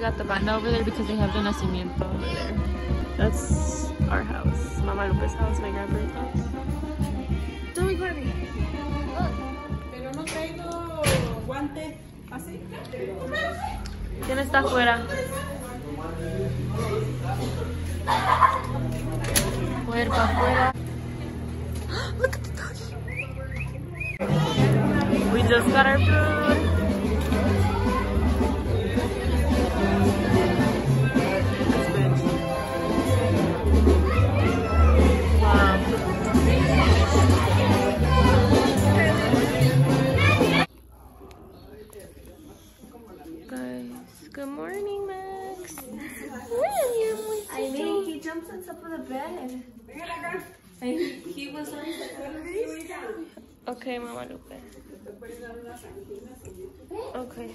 got the banda over there because they have the nacimiento over there. That's our house. Mama Lupe's house, my grandparents' house. Tommy Harvey. Pero no traigo guante así. ¿Quién está afuera? Voy a afuera. Look at the doggy. We just got our food. Guys, good morning, Max. William, I mean, he jumps on top of the bed. And he was on Okay, Mama Lupe. Okay.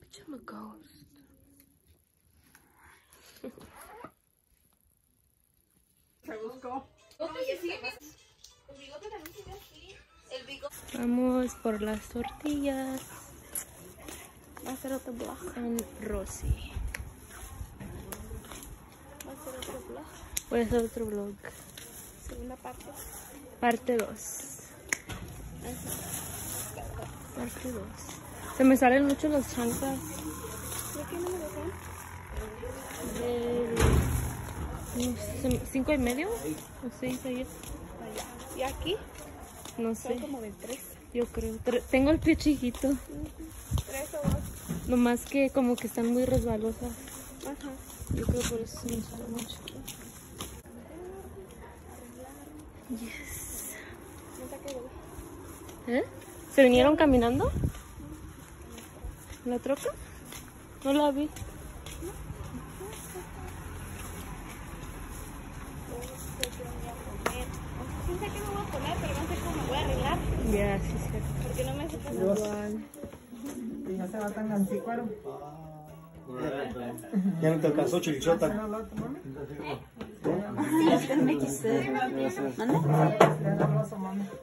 Bitch, I'm a ghost. Vamos por las tortillas. Va a ser otro vlog con Rosy. Va a ser otro vlog. Voy a hacer otro vlog. Segunda parte. Parte 2. Parte 2. Se me salen mucho las chanclas. ¿De qué número son? Del... ¿Cinco y medio? ¿O seis ayer? ¿Y aquí? No Son sé. como de tres. Yo creo. Tengo el pie chiquito. Tres o dos. Nomás que como que están muy resbalosas. Ajá. Yo creo por eso se me sale mucho. Yes. ¿Eh? ¿Se vinieron caminando? ¿La troca? No la vi. Sí sé qué me voy a poner, pero no sé cómo me voy a arreglar. Ya, sí, sí. Porque no me sé cómo. Igual. Y ya se va tan anticuado. Ya no te alcanzó chilichota.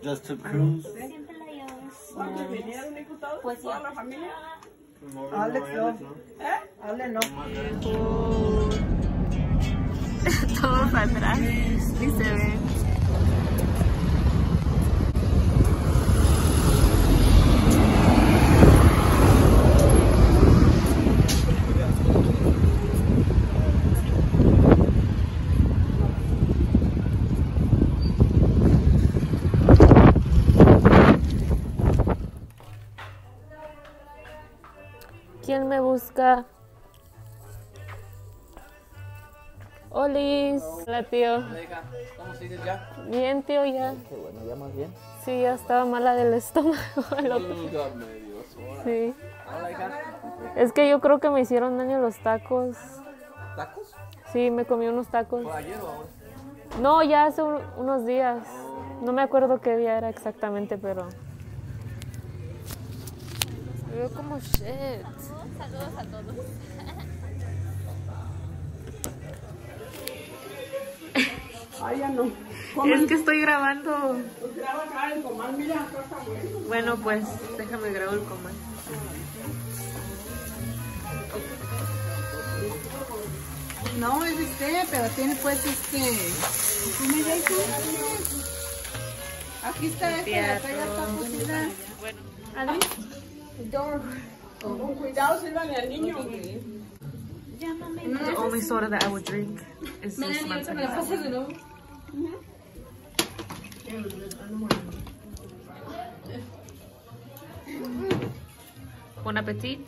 Just to cruise. Pues ¿Toda ya. la familia? Alex no. Ale no. Todo para atrás. Ni se ve. ¿Quién me busca? Olis. Hola, tío. ¿Cómo sigues ya? Bien, tío, ya. Qué bueno, ya más bien. Sí, ya estaba mala del estómago. el otro-. Sí. Hola, hija. Es que yo creo que me hicieron daño los tacos. ¿Tacos? Sí, me comí unos tacos. ¿Fue ayer o ahora? No, ya hace un- unos días. No me acuerdo qué día era exactamente, pero. Me veo como shit. Saludos a todos. Ah, ya no. Es que estoy grabando. Pues graba acá el comal, mira, acá está bueno. Bueno, pues déjame grabar el comal. No, es este, pero tiene pues este. ¿Cómo es eso? Aquí está esta, la está cocida. Con cuidado, sírvale al niño. The only soda that I would drink is this manzanilla. Bon appetit.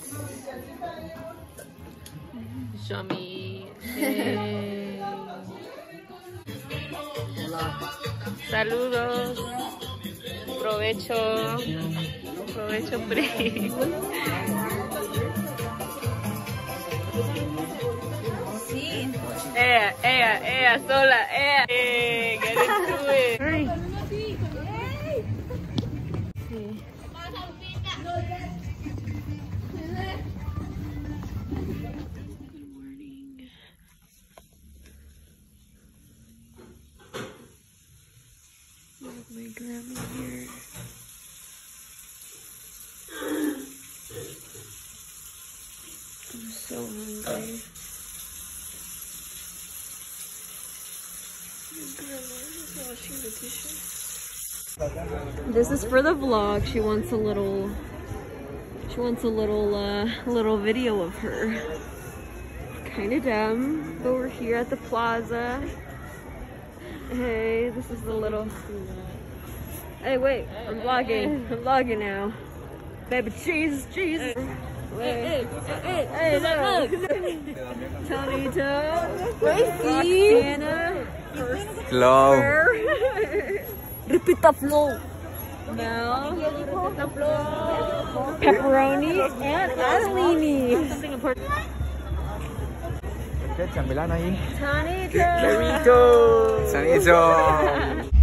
Yummy. Yay. Saludos. Provecho. Provecho, Pri. sola, ea, ea, sola, ea. Hey, get into it. Hurry. My grandma here. This is for the vlog. She wants a little. She wants a little, uh, little video of her. Kind of dumb, but we're here at the plaza. Hey, this is the little. Hey, wait! I'm vlogging. I'm vlogging now. Baby, cheese, cheese. Hey, hey, hey, look! Tonito, Roxana, Flow. Repeat the flow. Mel, pepperoni, and Adelini. Something important. ¿Qué chambelán ahí? Tonito. Sanito.